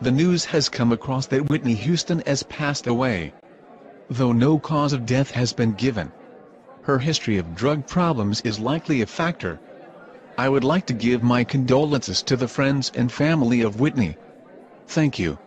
the news has come across that Whitney Houston has passed away. Though no cause of death has been given. Her history of drug problems is likely a factor. I would like to give my condolences to the friends and family of Whitney. Thank you.